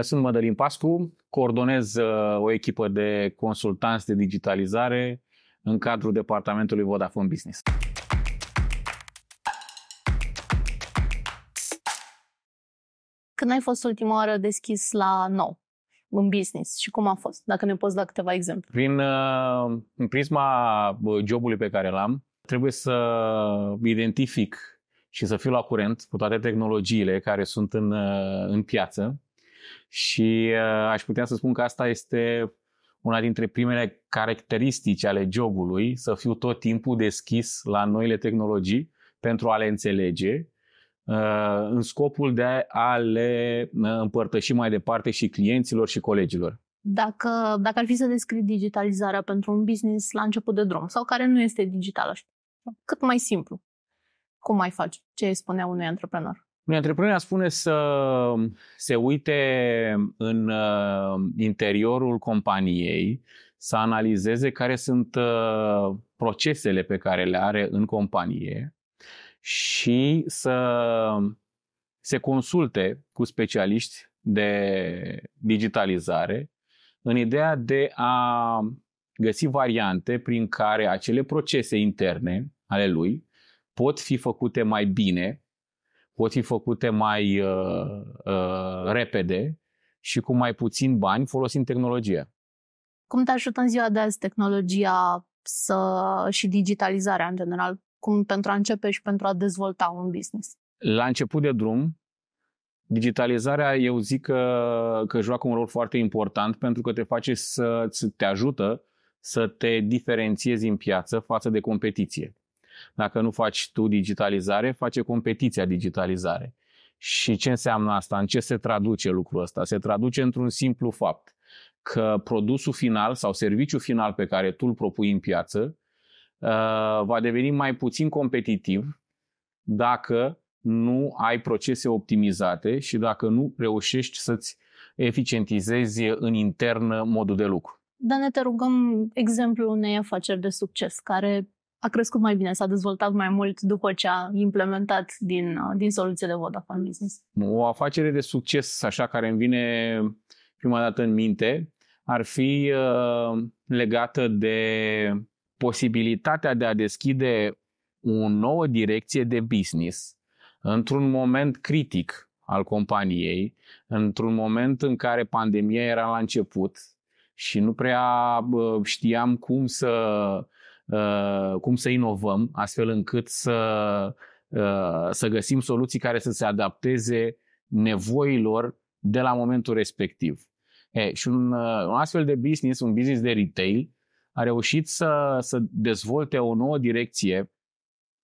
Sunt Mădălin Pascu, coordonez uh, o echipă de consultanți de digitalizare în cadrul departamentului Vodafone Business. Când ai fost ultima oară deschis la nou, în business și cum a fost? Dacă ne poți da câteva exemple. Prin uh, în prisma jobului pe care l-am, trebuie să identific și să fiu la curent cu toate tehnologiile care sunt în, uh, în piață și uh, aș putea să spun că asta este una dintre primele caracteristici ale jobului, să fiu tot timpul deschis la noile tehnologii pentru a le înțelege, uh, în scopul de a le uh, împărtăși mai departe și clienților și colegilor. Dacă, dacă ar fi să descrii digitalizarea pentru un business la început de drum sau care nu este digital, cât mai simplu, cum mai faci? Ce îi spunea unui antreprenor? Un antreprenor spune să se uite în uh, interiorul companiei, să analizeze care sunt uh, procesele pe care le are în companie și să se consulte cu specialiști de digitalizare în ideea de a găsi variante prin care acele procese interne ale lui pot fi făcute mai bine pot fi făcute mai uh, uh, repede și cu mai puțin bani folosind tehnologia. Cum te ajută în ziua de azi tehnologia să, și digitalizarea în general, cum pentru a începe și pentru a dezvolta un business? La început de drum, digitalizarea eu zic că, că joacă un rol foarte important pentru că te face să, să te ajută să te diferențiezi în piață față de competiție. Dacă nu faci tu digitalizare, face competiția digitalizare. Și ce înseamnă asta? În ce se traduce lucrul ăsta? Se traduce într-un simplu fapt că produsul final sau serviciul final pe care tu îl propui în piață uh, va deveni mai puțin competitiv dacă nu ai procese optimizate și dacă nu reușești să-ți eficientizezi în intern modul de lucru. Dar ne te rugăm exemplul unei afaceri de succes care a crescut mai bine, s-a dezvoltat mai mult după ce a implementat din, uh, din soluțiile Vodafone Business? O afacere de succes, așa, care îmi vine prima dată în minte, ar fi uh, legată de posibilitatea de a deschide o nouă direcție de business într-un moment critic al companiei, într-un moment în care pandemia era la început și nu prea uh, știam cum să Uh, cum să inovăm astfel încât să, uh, să găsim soluții care să se adapteze nevoilor de la momentul respectiv. E, și un, uh, un astfel de business, un business de retail, a reușit să, să dezvolte o nouă direcție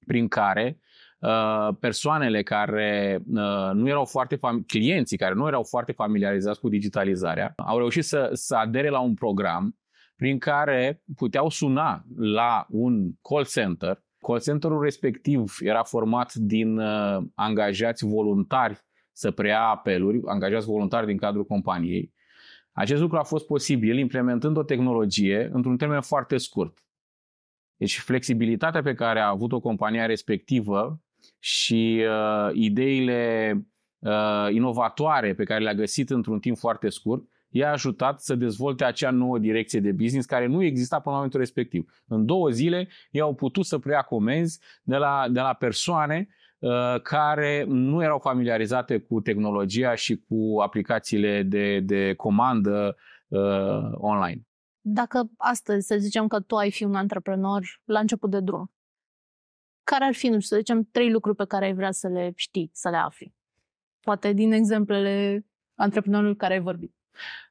prin care uh, persoanele care uh, nu erau foarte fam- clienții care nu erau foarte familiarizați cu digitalizarea au reușit să, să adere la un program prin care puteau suna la un call center. Call centerul respectiv era format din uh, angajați voluntari să preia apeluri, angajați voluntari din cadrul companiei. Acest lucru a fost posibil implementând o tehnologie într-un termen foarte scurt. Deci flexibilitatea pe care a avut-o compania respectivă și uh, ideile uh, inovatoare pe care le-a găsit într-un timp foarte scurt i-a ajutat să dezvolte acea nouă direcție de business care nu exista până la momentul respectiv. În două zile ei au putut să preia comenzi de la, de la persoane uh, care nu erau familiarizate cu tehnologia și cu aplicațiile de, de comandă uh, online. Dacă astăzi să zicem că tu ai fi un antreprenor la început de drum, care ar fi, nu știu, să zicem, trei lucruri pe care ai vrea să le știi, să le afli? Poate din exemplele antreprenorului care ai vorbit.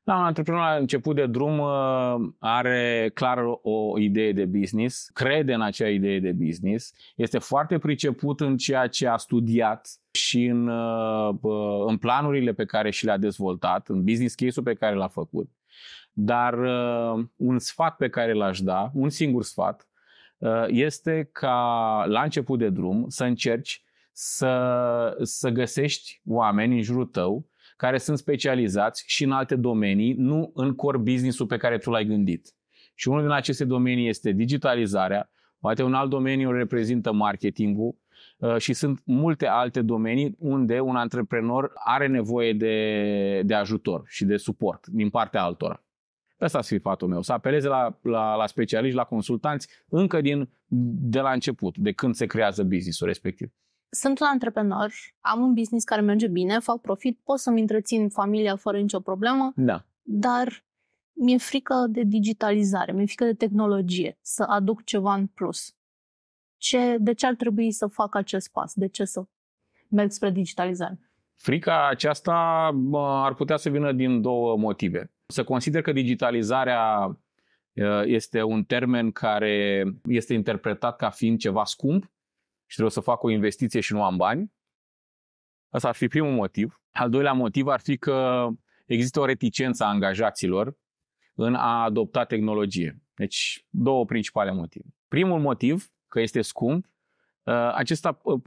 Da, un antreprenor la început de drum uh, are clar o idee de business, crede în acea idee de business, este foarte priceput în ceea ce a studiat și în, uh, în planurile pe care și le-a dezvoltat, în business case-ul pe care l-a făcut. Dar uh, un sfat pe care l-aș da, un singur sfat, este ca la început de drum să încerci să, să găsești oameni în jurul tău care sunt specializați și în alte domenii, nu în core business-ul pe care tu l-ai gândit. Și unul din aceste domenii este digitalizarea, poate un alt domeniu reprezintă marketingul, uh, și sunt multe alte domenii unde un antreprenor are nevoie de, de ajutor și de suport din partea altora. Ăsta ar fi sfatul meu, să apeleze la, la, la specialiști, la consultanți, încă din, de la început, de când se creează businessul respectiv. Sunt un antreprenor, am un business care merge bine, fac profit, pot să-mi întrețin familia fără nicio problemă, Da. dar mi-e frică de digitalizare, mi-e frică de tehnologie, să aduc ceva în plus. Ce, de ce ar trebui să fac acest pas? De ce să merg spre digitalizare? Frica aceasta bă, ar putea să vină din două motive. Să consider că digitalizarea uh, este un termen care este interpretat ca fiind ceva scump și trebuie să fac o investiție și nu am bani. Asta ar fi primul motiv. Al doilea motiv ar fi că există o reticență a angajaților în a adopta tehnologie. Deci, două principale motive. Primul motiv, că este scump, uh, acesta uh,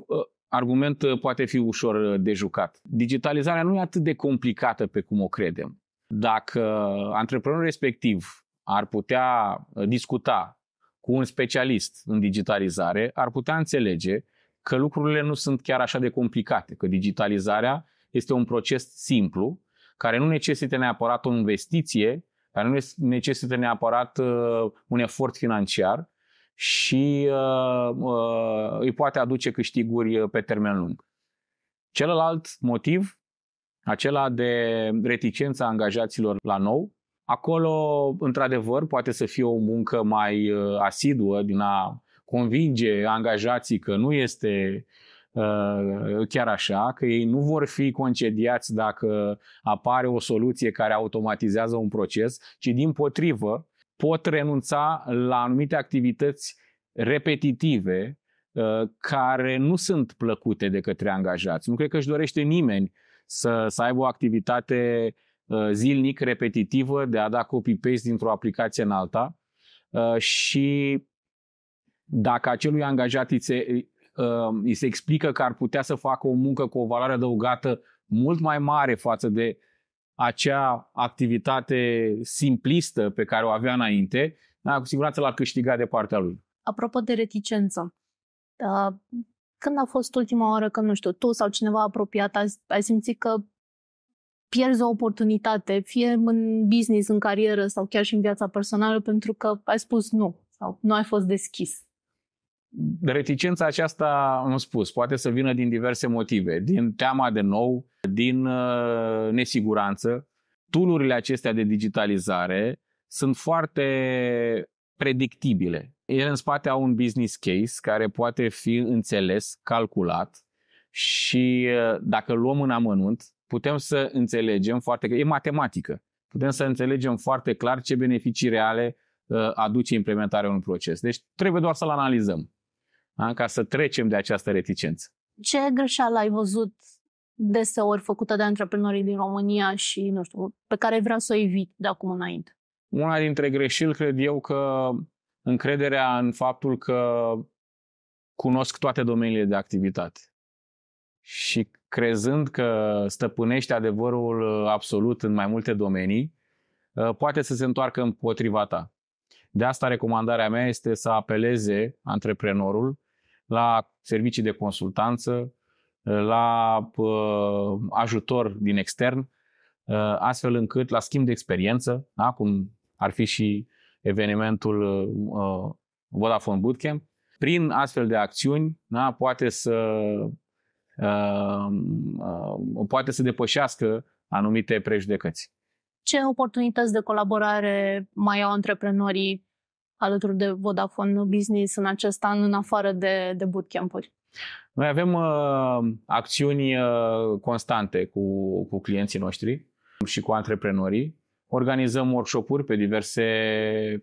argument poate fi ușor de jucat. Digitalizarea nu e atât de complicată pe cum o credem. Dacă antreprenorul respectiv ar putea discuta cu un specialist în digitalizare, ar putea înțelege că lucrurile nu sunt chiar așa de complicate, că digitalizarea este un proces simplu, care nu necesită neapărat o investiție, care nu necesită neapărat uh, un efort financiar și uh, uh, îi poate aduce câștiguri pe termen lung. Celălalt motiv, acela de reticența angajaților la nou, acolo, într-adevăr, poate să fie o muncă mai asiduă din a convinge angajații că nu este chiar așa, că ei nu vor fi concediați dacă apare o soluție care automatizează un proces, ci din potrivă pot renunța la anumite activități repetitive care nu sunt plăcute de către angajați. Nu cred că își dorește nimeni să, să aibă o activitate zilnic, repetitivă, de a da copy-paste dintr-o aplicație în alta și dacă acelui angajat îi se, îi se explică că ar putea să facă o muncă cu o valoare adăugată mult mai mare față de acea activitate simplistă pe care o avea înainte, da, cu siguranță l-ar câștiga de partea lui. Apropo de reticență, când a fost ultima oară când, nu știu, tu sau cineva apropiat ai, ai simțit că pierzi o oportunitate, fie în business, în carieră sau chiar și în viața personală, pentru că ai spus nu sau nu ai fost deschis? Reticența aceasta, am spus, poate să vină din diverse motive. Din teama de nou, din uh, nesiguranță. Tulurile acestea de digitalizare sunt foarte predictibile. Ele în spate au un business case care poate fi înțeles, calculat și uh, dacă luăm în amănunt, putem să înțelegem foarte că e matematică. Putem să înțelegem foarte clar ce beneficii reale uh, aduce implementarea unui proces. Deci trebuie doar să-l analizăm da? ca să trecem de această reticență. Ce greșeală ai văzut deseori făcută de antreprenorii din România și, nu știu, pe care vrea să o evit de acum înainte? Una dintre greșeli, cred eu, că încrederea în faptul că cunosc toate domeniile de activitate. Și crezând că stăpânești adevărul absolut în mai multe domenii, poate să se întoarcă împotriva ta. De asta recomandarea mea este să apeleze antreprenorul la servicii de consultanță, la uh, ajutor din extern, uh, astfel încât la schimb de experiență, da, cum ar fi și evenimentul uh, Vodafone Bootcamp, prin astfel de acțiuni da, poate să uh, uh, poate să depășească anumite prejudecăți. Ce oportunități de colaborare mai au antreprenorii alături de Vodafone Business în acest an, în afară de, de bootcamp-uri? Noi avem uh, acțiuni uh, constante cu, cu clienții noștri și cu antreprenorii. Organizăm workshop-uri pe diverse uh,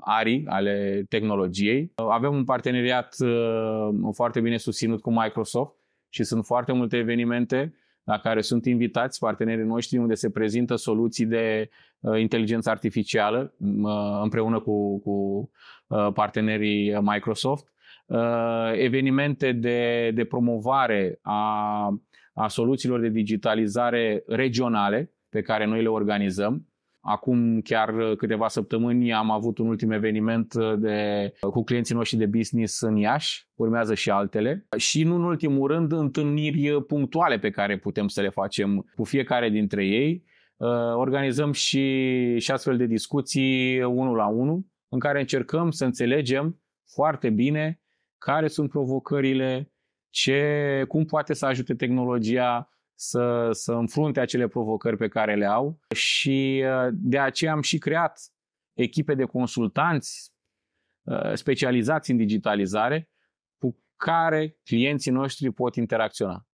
arii ale tehnologiei. Avem un parteneriat uh, foarte bine susținut cu Microsoft și sunt foarte multe evenimente la care sunt invitați partenerii noștri unde se prezintă soluții de uh, inteligență artificială uh, împreună cu, cu uh, partenerii Microsoft, uh, evenimente de, de promovare a, a soluțiilor de digitalizare regionale pe care noi le organizăm. Acum chiar câteva săptămâni am avut un ultim eveniment de, cu clienții noștri de business în Iași, urmează și altele. Și nu în ultimul rând întâlniri punctuale pe care putem să le facem cu fiecare dintre ei. Organizăm și, și astfel de discuții unul la unul în care încercăm să înțelegem foarte bine care sunt provocările, ce, cum poate să ajute tehnologia să, să înfrunte acele provocări pe care le au și uh, de aceea am și creat echipe de consultanți uh, specializați în digitalizare cu care clienții noștri pot interacționa.